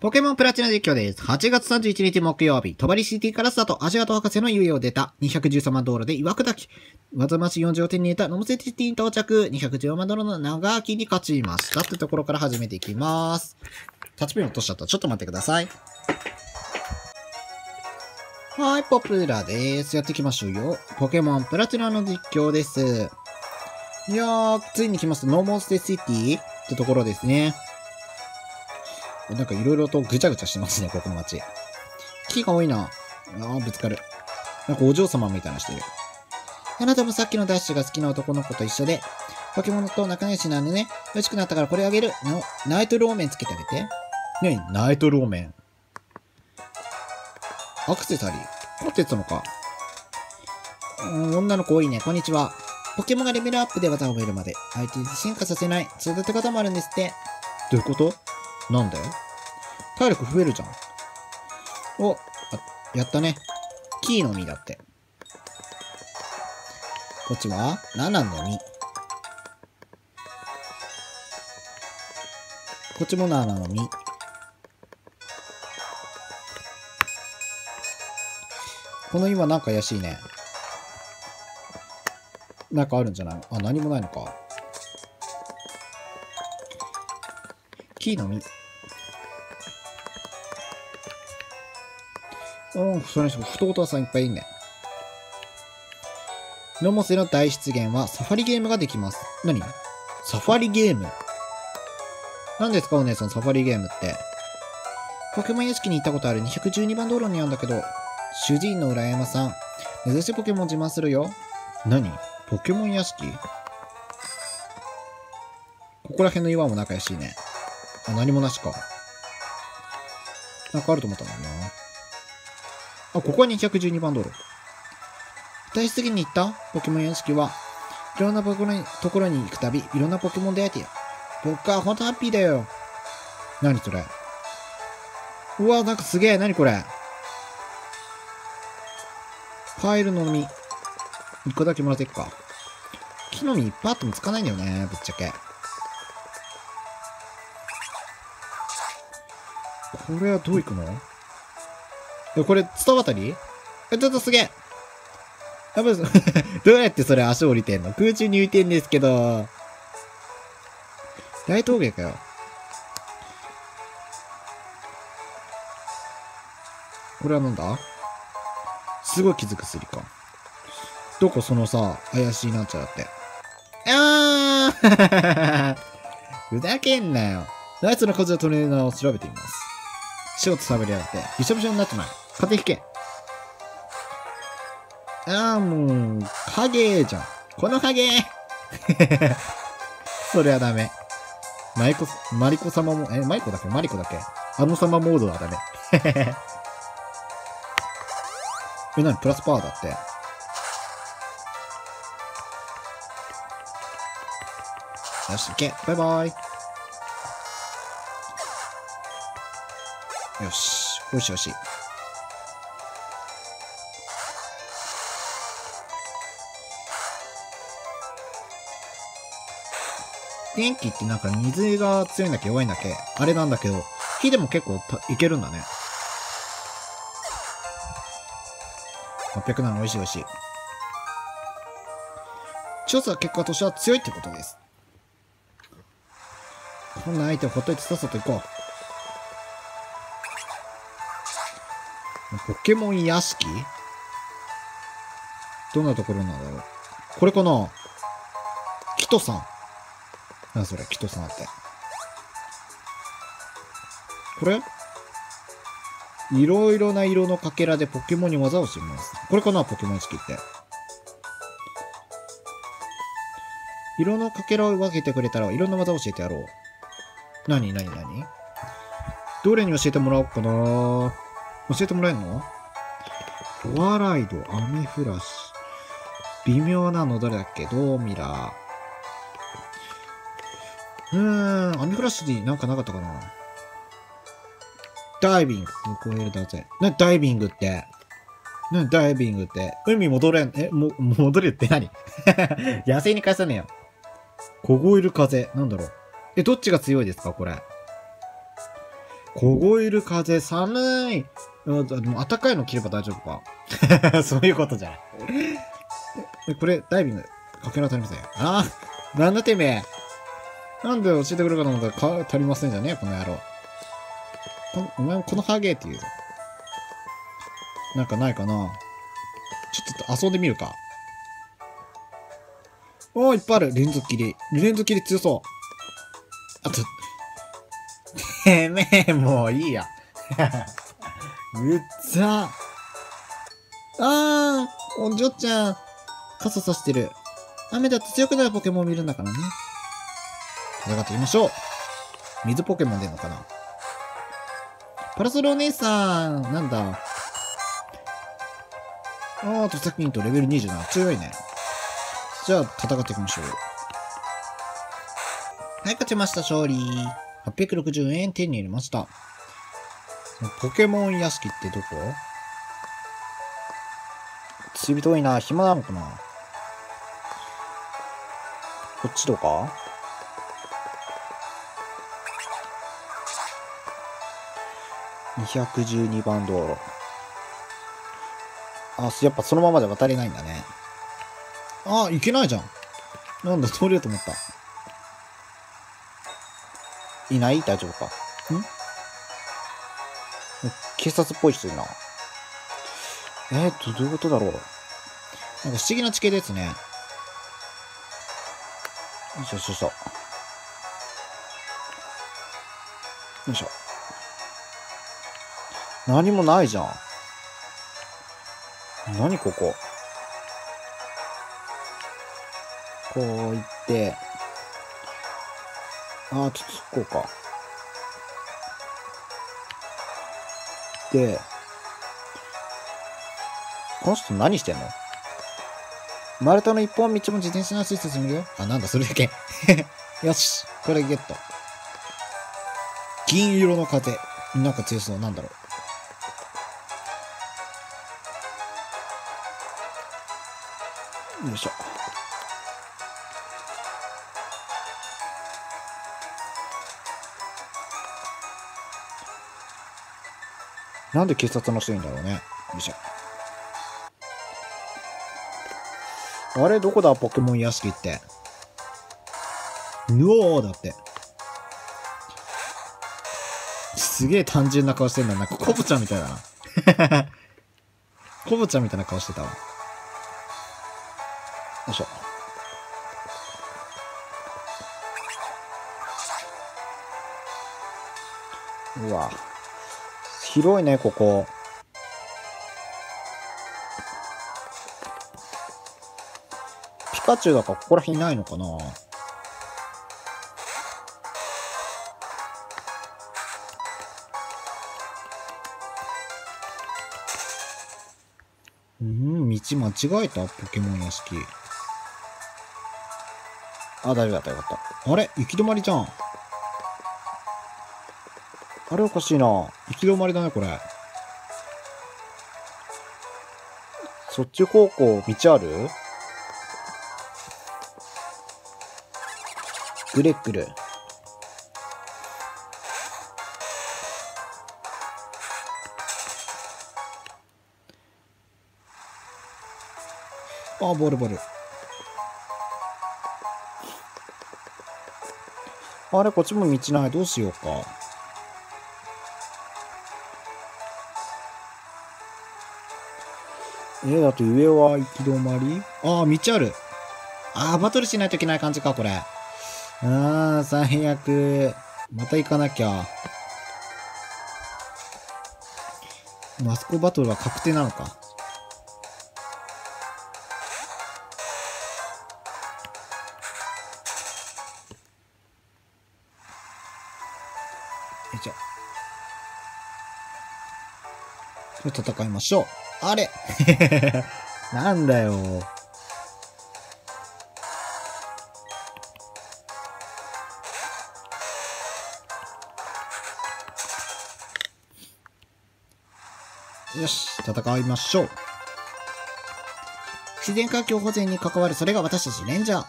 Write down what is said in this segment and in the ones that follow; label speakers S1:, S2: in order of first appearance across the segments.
S1: ポケモンプラチナ実況です。8月31日木曜日、トバリシティからスタート、アジアト博士の遊を出た、213万道路で岩砕き、わざまし40点に入れた、ノムセティティに到着、214万道路の長秋に勝ちました。ってところから始めていきます。タッチペン落としちゃった。ちょっと待ってください。はい、ポプラです。やっていきましょうよ。ポケモンプラチナの実況です。いやー、ついに来ました。ノーモンステシティってところですね。なんかいろいろとぐちゃぐちゃしてますね、ここの街。木が多いな。ああ、ぶつかる。なんかお嬢様みたいなしてる。あなたもさっきのダッシュが好きな男の子と一緒で、ポケモンと仲良しなんでね。欲しくなったからこれあげる。ナイトローメンつけてあげて。ねナイトローメン。アクセサリー。持ってったのか。女の子多いね。こんにちは。ポケモンがレベルアップで技を覚えるまで、相手に進化させない。そういったこともあるんですって。どういうこと？なんで？体力増えるじゃん。お、あ、やったね。キーの実だって。こっちは、7の実。こっちも7の実。この岩なんか怪しいね。なんかあるんじゃない？あ、何もないのか。キーの実。うん、それにしても、ふとお父さんいっぱいいんね。ノモセの大出現はサファリゲームができます。何？サファリゲーム？何ですかお姉さん、サファリゲームって？ポケモン屋敷に行ったことある212番道路にあるんだけど、主人の浦山さん、珍しいポケモン自慢するよ。何？ポケモン屋敷？ここら辺の岩も仲良しいね。あ、何もなしか。なんかあると思ったんだな。あ、ここは212番道路。大出現に行った？ポケモン屋敷は、いろんなポケモンところに行くたび、いろんなポケモン出会えてよ。僕はほんとハッピーだよ。何それ？うわ、なんかすげえ。何これ？パイルの実。一個だけもらっていくか。木の実いっぱいあってもつかないんだよね、ぶっちゃけ。これはどういくの？え、これ、ツタ渡り、ちょっとすげえやばい。どうやってそれ足降りてんの？空中に浮いてんですけど。大峠かよ。これはなんだ？すごい気づくすりか。どこそのさ、怪しいなんちゃらって。あー ふざけんなよ。ナイツの数を取れるのを調べてみます。仕事食べりやがって、びしょびしょになってない。風邪ひけ。ああ、もう、影じゃん。この影 それはダメ。マイコ、マリコ様も、え、マイコだっけ？マリコだっけ？あの様モードはダメ。え、なにプラスパワーだって。よし、行け。バイバイ。よし。よしよし。電気ってなんか水が強いんだっけ？弱いんだっけ？あれなんだけど、火でも結構いけるんだね。800なの美味しい美味しい。調査結果としては強いってことです。こんな相手をほっといてさっさと行こう。ポケモン屋敷？どんなところなんだろうこれかな？キトさん。なんそれ、キトさんって。これ？いろいろな色のかけらでポケモンに技をします。これかなポケモン屋敷って。色のかけらを分けてくれたらいろんな技を教えてやろう。なになになにどれに教えてもらおうかな教えてもらえるの？フォアライド、アメフラシ。微妙なのどれだっけ？ドーミラー。うーん、アメフラッシュになんかなかったかなダイビング。超えるだぜ。な、ダイビングって。な、ダイビングって。海戻れん、え、も、戻れって何？野生に返さねえよ。凍える風。なんだろう。え、どっちが強いですか？これ。凍える風、寒い。うんでも暖かいの着れば大丈夫か？そういうことじゃない。え、これ、ダイビング、かけら足りません？あーなんだてめえ。なんで教えてくれるかと思ったら、足りませんじゃね？えこの野郎。この、お前もこのハゲっていう。なんかないかな？ちょっと遊んでみるか。おー、いっぱいある。連続切り。連続切り強そう。あと、てめえ、もういいや。うっざ。あー、お嬢ちゃん。傘さしてる。雨だと強くなるポケモン見るんだからね。戦っていましょう。水ポケモン出るのかな？パラソルお姉さん。なんだ？あー、とさきとレベル27。強いね。じゃあ、戦っていきましょう。はい、勝ちました。勝利。860円手に入れました。ポケモン屋敷ってどこ？釣り人いな。暇なのかな？こっちとか？212番道路。あ、やっぱそのままで渡れないんだね。あ、いけないじゃん。なんだ、通れようと思った。いない？大丈夫か。ん？警察っぽい人いるな。えー、っと、どういうことだろう。なんか不思議な地形ですね。よいしょよいしょ。よいしょ。何もないじゃん。何ここ？こう行って、ああ、ちょっと行こうか。で、この人何してんの？マルタの一本道も自転車の足で進めるよ。あ、なんだ、それだけ。よし、これゲット。銀色の風。なんか強そう。なんだろう。よいしょ。なんで警察の人いんだろうね。よいしょ。あれどこだ？ポケモン屋敷って。うおーだって。すげえ単純な顔してんだ。なんかコブちゃんみたいだな。コブちゃんみたいな顔してたわ。よいしょ。うわ。広いね、ここ。ピカチュウだからここら辺いないのかなうん、道間違えた？ポケモン屋敷。あ、大丈夫だったよかった。あれ？行き止まりじゃん。あれおかしいな。行き止まりだね、これ。そっち方向、道ある？グレッグル。あ、ボールボール。あれ、こっちも道ない。どうしようか。えー、だって上は行き止まり？ああ、道ある。ああ、バトルしないといけない感じか、これ。ああ、最悪。また行かなきゃ。マスコバトルは確定なのか。戦いましょう。あれ なんだよ。よし、戦いましょう。自然環境保全に関わる、それが私たちレンジャー。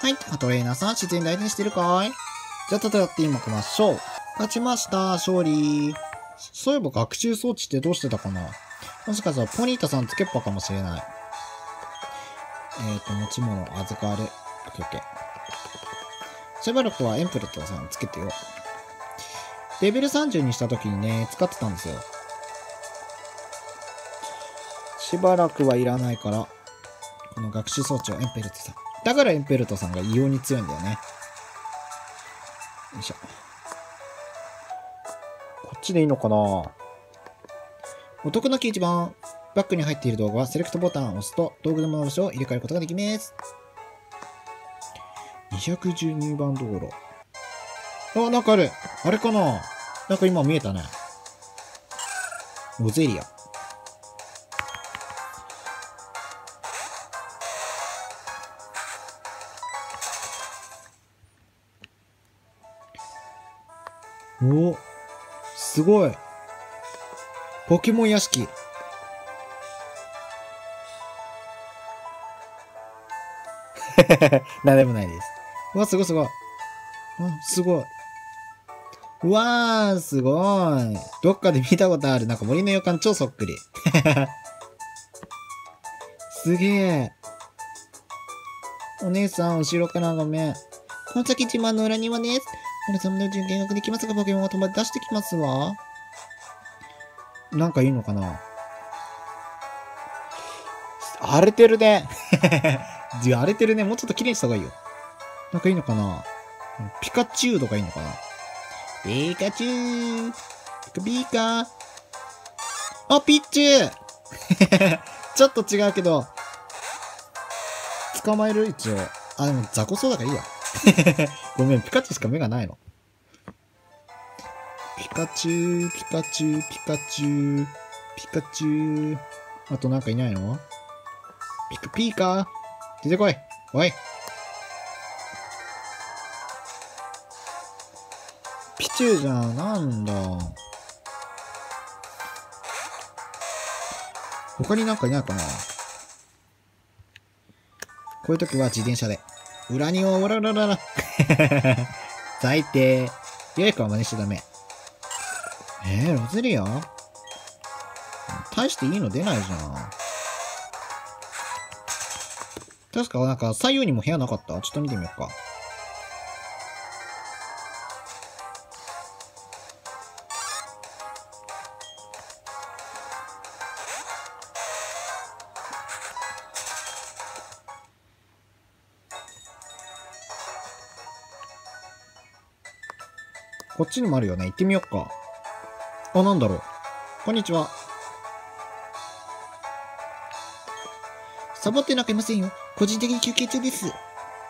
S1: はい、トレーナーさん、自然大事にしてるかいじゃあ、戦って今行きましょう。勝ちました。勝利。そういえば学習装置ってどうしてたかな？もしかしたらポニータさんつけっぱかもしれない。えっ、ー、と、持ち物預かる。オッケー。しばらくはエンプレットさんつけてよ。レベル30にした時にね、使ってたんですよ。しばらくはいらないから、この学習装置をエンペルトさん。だからエンペルトさんが異様に強いんだよね。よいしょ。ちでいいのかな？お得な掲示板。バックに入っている動画はセレクトボタンを押すと道具の場所を入れ替えることができます。212番道路。あ、なんかある。あれかな？なんか今見えたね。ロゼリア。おすごい。ポケモン屋敷。なでもないです。わ、すごいすごい。あ、すごい。わー、すごい。どっかで見たことある。なんか森の予感超そっくり。すげえ。お姉さん、後ろからごめん。この先自慢の裏庭です。皆様の順見学できますが、ポケモンが止まって出してきますわ。なんかいいのかな？荒れてるね。荒れてるね。もうちょっと綺麗にした方がいいよ。なんかいいのかな？ピカチュウとかいいのかな？ピカチュウピカピカあ、ピッチュー ちょっと違うけど、捕まえる？一応。あ、でも雑魚そうだからいいや。ごめん、ピカチュウしか目がないの。ピカチュウ、ピカチュウ、ピカチュウ、ピカチュウ。あとなんかいないの？ピカピーカー出てこいおいピチュウじゃん、なんだ。他になんかいないかな？こういう時は自転車で。裏におらららら。最低。ゆい子は真似しちゃダメ。えー、ロズリア大していいの出ないじゃん。確かなんか左右にも部屋なかった？ちょっと見てみようか。こっちにもあるよね。行ってみよっか。あ、なんだろう。こんにちは。サボってなんかいませんよ。個人的に休憩中です。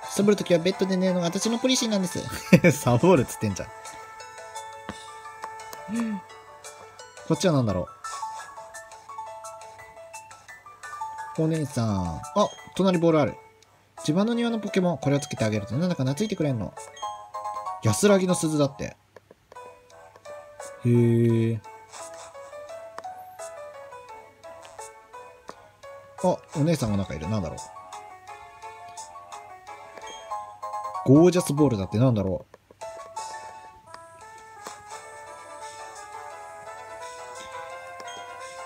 S1: サボるときはベッドで寝るのが私のポリシーなんです。サボるっつってんじゃん。こっちは何だろう。お姉さん。あ、隣ボールある。自慢の庭のポケモン、これをつけてあげるとなんだか懐いてくれんの。安らぎの鈴だって。へえ。あ、お姉さんが中いる。なんだろう。ゴージャスボールだってなんだろ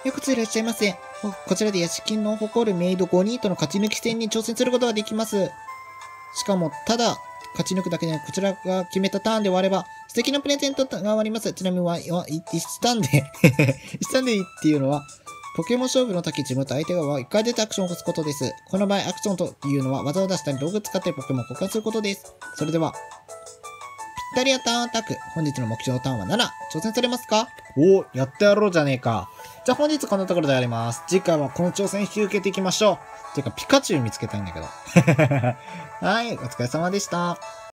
S1: う。よくついらっしゃいませ。こちらで屋敷の誇るメイド5人との勝ち抜き戦に挑戦することができます。しかも、ただ、勝ち抜くだけでなく、こちらが決めたターンで終われば、素敵なプレゼントがあります。ちなみには、一ターンで一ターンでっていうのは、ポケモン勝負の時自分と相手が1回出てアクションを起こすことです。この場合、アクションというのは技を出したり道具を使ってポケモンを交換することです。それでは、ぴったりやターンアタック。本日の目標ターンは7。挑戦されますか？おやってやろうじゃねえか。じゃあ本日こんなところでやります。次回はこの挑戦引き受けていきましょう。ていうか、ピカチュウ見つけたいんだけど。はい、お疲れ様でした。